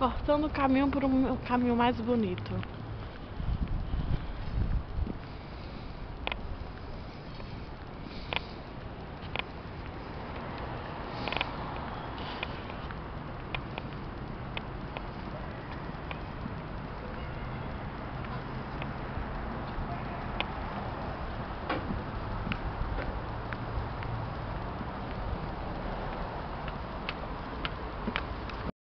cortando o caminho para um caminho mais bonito.